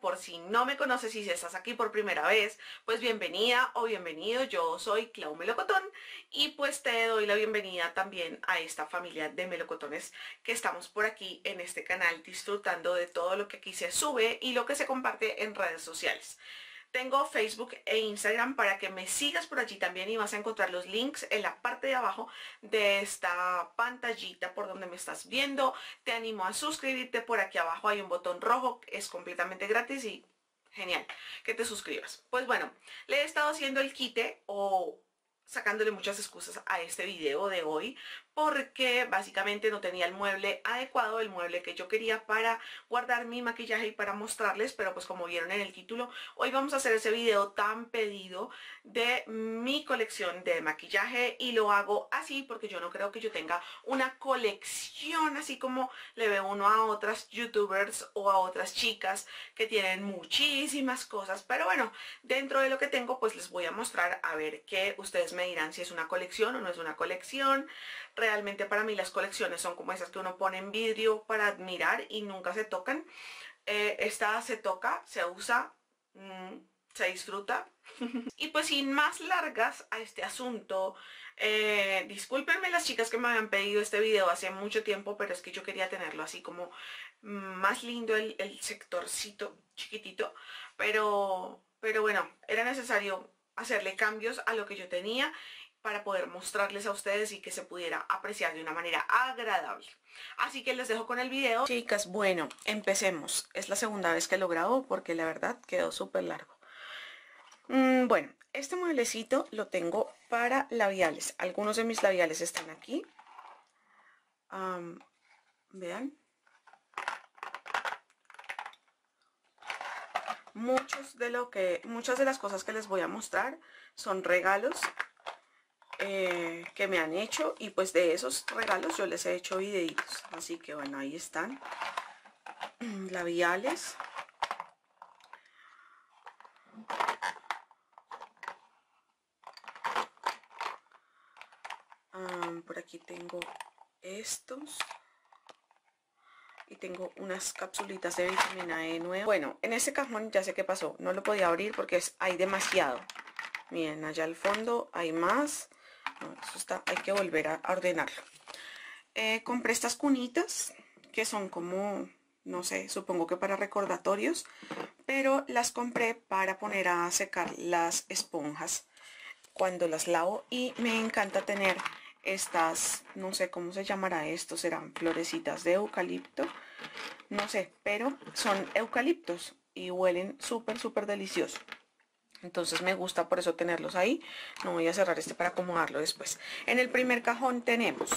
por si no me conoces y si estás aquí por primera vez, pues bienvenida o bienvenido, yo soy Clau Melocotón y pues te doy la bienvenida también a esta familia de melocotones que estamos por aquí en este canal disfrutando de todo lo que aquí se sube y lo que se comparte en redes sociales. Tengo Facebook e Instagram para que me sigas por allí también y vas a encontrar los links en la parte de abajo de esta pantallita por donde me estás viendo. Te animo a suscribirte, por aquí abajo hay un botón rojo, es completamente gratis y genial que te suscribas. Pues bueno, le he estado haciendo el quite o sacándole muchas excusas a este video de hoy porque básicamente no tenía el mueble adecuado, el mueble que yo quería para guardar mi maquillaje y para mostrarles, pero pues como vieron en el título, hoy vamos a hacer ese video tan pedido de mi colección de maquillaje y lo hago así porque yo no creo que yo tenga una colección así como le veo uno a otras youtubers o a otras chicas que tienen muchísimas cosas, pero bueno, dentro de lo que tengo pues les voy a mostrar a ver qué ustedes me dirán si es una colección o no es una colección, realmente para mí las colecciones son como esas que uno pone en vidrio para admirar y nunca se tocan. Eh, esta se toca, se usa, mm, se disfruta. y pues sin más largas a este asunto, eh, discúlpenme las chicas que me habían pedido este video hace mucho tiempo, pero es que yo quería tenerlo así como más lindo el, el sectorcito chiquitito, pero, pero bueno, era necesario hacerle cambios a lo que yo tenía para poder mostrarles a ustedes y que se pudiera apreciar de una manera agradable. Así que les dejo con el video. Chicas, bueno, empecemos. Es la segunda vez que lo grabo porque la verdad quedó súper largo. Mm, bueno, este mueblecito lo tengo para labiales. Algunos de mis labiales están aquí. vean. Muchos de lo que, muchas de las cosas que les voy a mostrar son regalos que me han hecho y pues de esos regalos yo les he hecho videitos así que bueno ahí están labiales por aquí tengo estos y tengo unas capsulitas de vitamina E nueva. Bueno, en ese cajón ya sé qué pasó. No lo podía abrir porque es, hay demasiado. Miren, allá al fondo hay más está, hay que volver a ordenarlo. Eh, compré estas cunitas que son como, no sé, supongo que para recordatorios, pero las compré para poner a secar las esponjas cuando las lavo. Y me encanta tener estas, no sé cómo se llamará esto, serán florecitas de eucalipto, no sé, pero son eucaliptos y huelen súper, súper delicioso entonces me gusta por eso tenerlos ahí. No voy a cerrar este para acomodarlo después. En el primer cajón tenemos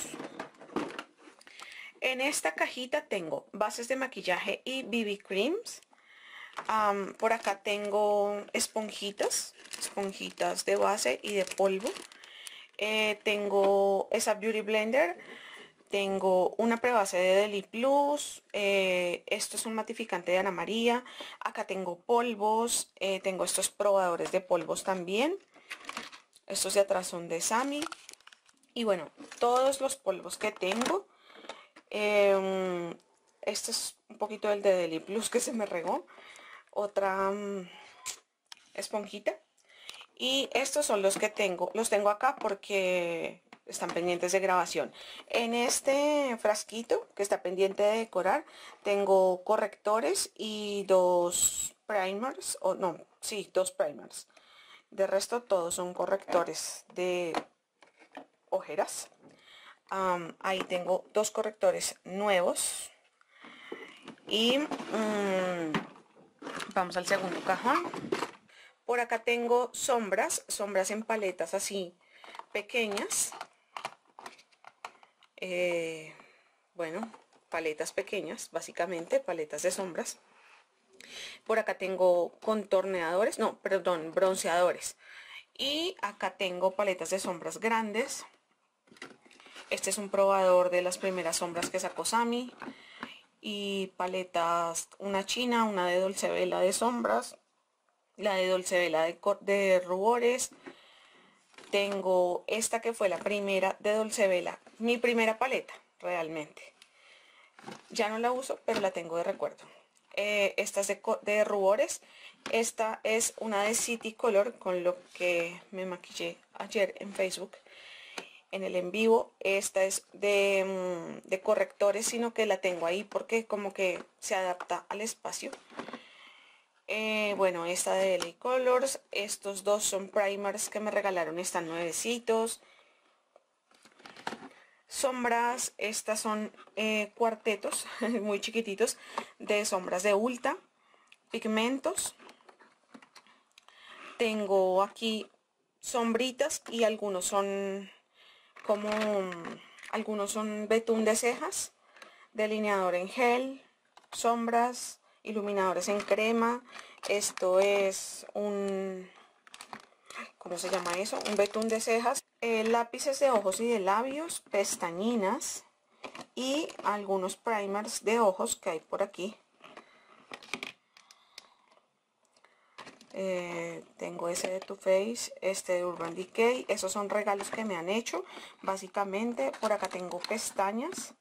en esta cajita tengo bases de maquillaje y BB creams. Por acá tengo esponjitas esponjitas de base y de polvo. Eh, tengo esa beauty blender tengo una prebase de Deli Plus, eh, esto es un matificante de Ana María, acá tengo polvos, eh, tengo estos probadores de polvos también, estos de atrás son de Sami, y bueno, todos los polvos que tengo, este es un poquito del de Deli Plus que se me regó, otra mm, esponjita, y estos son los que tengo, los tengo acá porque están pendientes de grabación. En este frasquito que está pendiente de decorar, tengo correctores y dos primers, o no, sí, dos primers. De resto todos son correctores de ojeras. ahí tengo dos correctores nuevos. Y mm, vamos al segundo cajón. Por acá tengo sombras, sombras en paletas así pequeñas eh, bueno, paletas pequeñas, básicamente, paletas de sombras. Por acá tengo contorneadores, no, perdón, bronceadores. Y acá tengo paletas de sombras grandes. Este es un probador de las primeras sombras que sacó Sami. Y paletas, una china, una de Dolce Vela de sombras. La de Dolce Vela de, de rubores tengo esta que fue la primera de Dolce Vela, mi primera paleta realmente. Ya no la uso, pero la tengo de recuerdo. eh, estas de, de rubores. Esta es una de City Color con lo que me maquillé ayer en Facebook en el en vivo. Esta es de, mm, de, correctores, sino que la tengo ahí porque como que se adapta al espacio. Eh, bueno, esta de LA Colors. Estos dos son primers que me regalaron. Están nuevecitos. Sombras, estas son eh, cuartetos muy chiquititos de sombras de Ulta. Pigmentos. Tengo aquí sombritas y algunos son como algunos son betún de cejas, delineador en gel, sombras, iluminadores en crema. Esto es un, ¿cómo se llama eso? Un betún de cejas. Eh, lápices de ojos y de labios, pestañinas y algunos primers de ojos que hay por aquí. Eh, tengo ese de Too Face, este de Urban Decay. Esos son regalos que me han hecho. Básicamente, por acá tengo pestañas.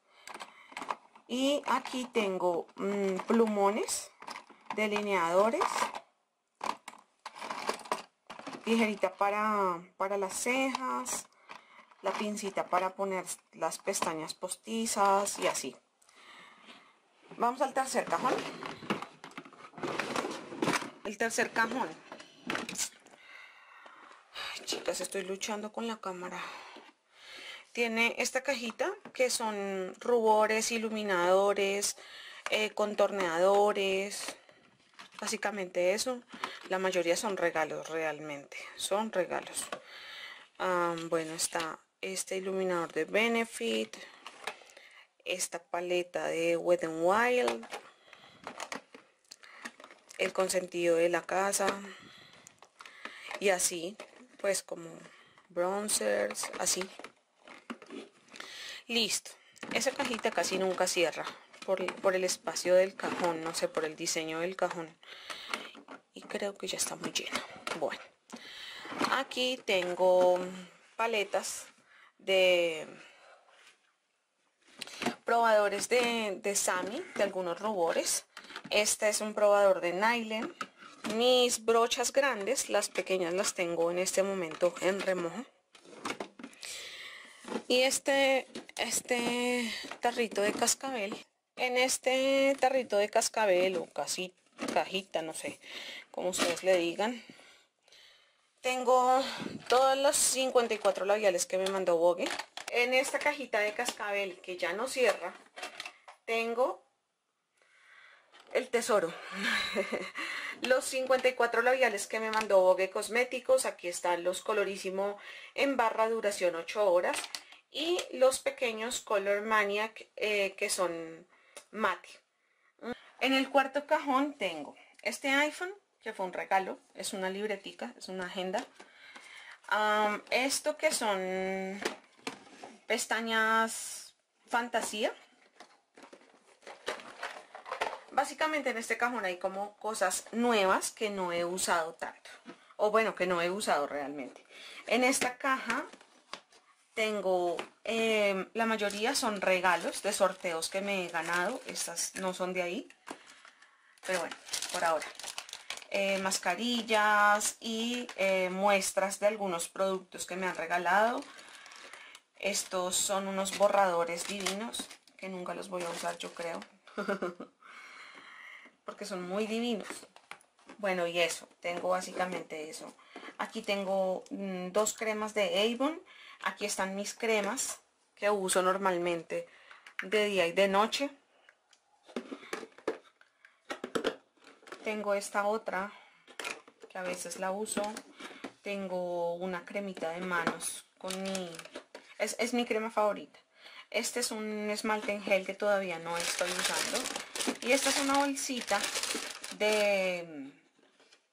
Y aquí tengo mm, plumones, delineadores, tijerita para, para las cejas, la pincita para poner las pestañas postizas y así. Vamos al tercer cajón el tercer cajón. chicas, estoy luchando con la cámara. Tiene esta cajita que son rubores, iluminadores, eh, contorneadores. Básicamente eso. La mayoría son regalos realmente. Son regalos. bueno, está este iluminador de Benefit. Esta paleta de Wet n Wild el consentido de la casa y así pues como bronzers así listo esa cajita casi nunca cierra por, por, el espacio del cajón no sé por el diseño del cajón y creo que ya está muy llena bueno aquí tengo paletas de probadores de, de Sami de algunos rubores este es un probador de nylon. Mis brochas grandes, las pequeñas las tengo en este momento en remojo. Y este, este tarrito de cascabel. En este tarrito de cascabel o casi cajita, no sé, como ustedes le digan. Tengo todos los 54 labiales que me mandó Vogue. En esta cajita de cascabel que ya no cierra, tengo el tesoro. los 54 labiales que me mandó Vogue Cosméticos. Aquí están los colorísimo en barra duración 8 horas. Y los pequeños Color Maniac eh, que son mate. En el cuarto cajón tengo este iPhone que fue un regalo. Es una libretica, es una agenda. esto que son pestañas fantasía básicamente en este cajón hay como cosas nuevas que no he usado tanto. O bueno, que no he usado realmente. En esta caja tengo, em, la mayoría son regalos de sorteos que me he ganado. Estas no son de ahí. Pero bueno, por ahora. Eh, mascarillas y eh, muestras de algunos productos que me han regalado. Estos son unos borradores divinos que nunca los voy a usar yo creo. porque son muy divinos. Bueno, y eso, tengo básicamente eso. Aquí tengo mm, dos cremas de Avon. Aquí están mis cremas que uso normalmente de día y de noche. Tengo esta otra que a veces la uso. Tengo una cremita de manos con mi... Es, es mi crema favorita. Este es un esmalte en gel que todavía no estoy usando y esta es una bolsita de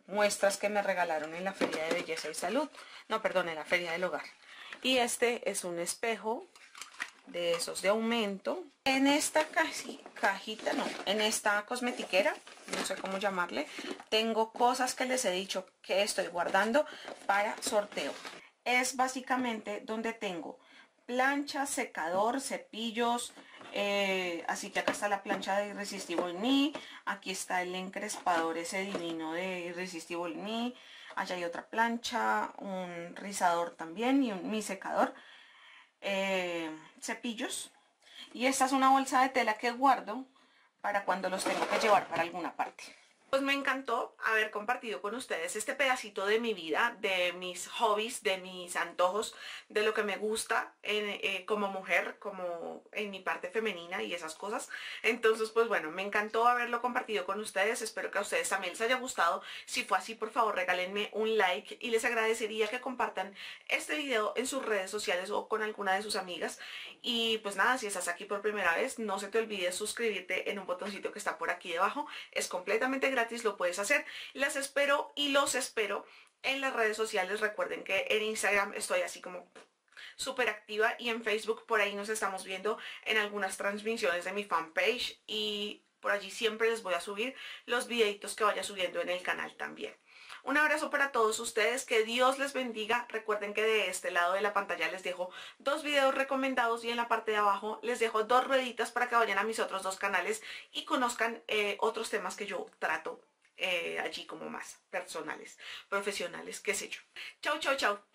muestras que me regalaron en la Feria de Belleza y Salud. No, perdón, en la Feria del Hogar. Y este es un espejo de esos de aumento. En esta cajita, no, en esta cosmetiquera, no sé cómo llamarle, tengo cosas que les he dicho que estoy guardando para sorteo. Es básicamente donde tengo plancha, secador, cepillos, Eh, así que acá está la plancha de Irresistible Me. Aquí está el encrespador ese divino de Irresistible Me. Allá hay otra plancha, un rizador también y un, mi secador. Eh, cepillos. Y esta es una bolsa de tela que guardo para cuando los tengo que llevar para alguna parte. Pues me encantó haber compartido con ustedes este pedacito de mi vida, de mis hobbies, de mis antojos, de lo que me gusta eh, como mujer, como en mi parte femenina y esas cosas. Entonces, pues bueno, me encantó haberlo compartido con ustedes. Espero que a ustedes también les haya gustado. Si fue así, por favor, regálenme un like y les agradecería que compartan este video en sus redes sociales o con alguna de sus amigas. Y pues nada, si estás aquí por primera vez, no se te olvide suscribirte en un botoncito que está por aquí debajo. Es completamente gratis gratis lo puedes hacer. Las espero y los espero en las redes sociales. Recuerden que en Instagram estoy así como súper activa y en Facebook por ahí nos estamos viendo en algunas transmisiones de mi fanpage y por allí siempre les voy a subir los videitos que vaya subiendo en el canal también. Un abrazo para todos ustedes, que Dios les bendiga. Recuerden que de este lado de la pantalla les dejo dos videos recomendados y en la parte de abajo les dejo dos rueditas para que vayan a mis otros dos canales y conozcan eh, otros temas que yo trato eh, allí como más personales, profesionales, qué sé yo. Chau, chau, chau.